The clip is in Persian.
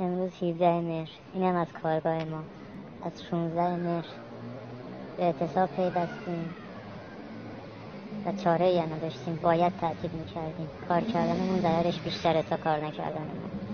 امروز 17 مهر. اینم از کارگاه ما. از 16 مهر. به اعتصاب پیوستیم و چاره ای نداشتیم باید تعطیل می‌کردیم. کار کردنمون ضررش بیشتره تا کار نکردنمون.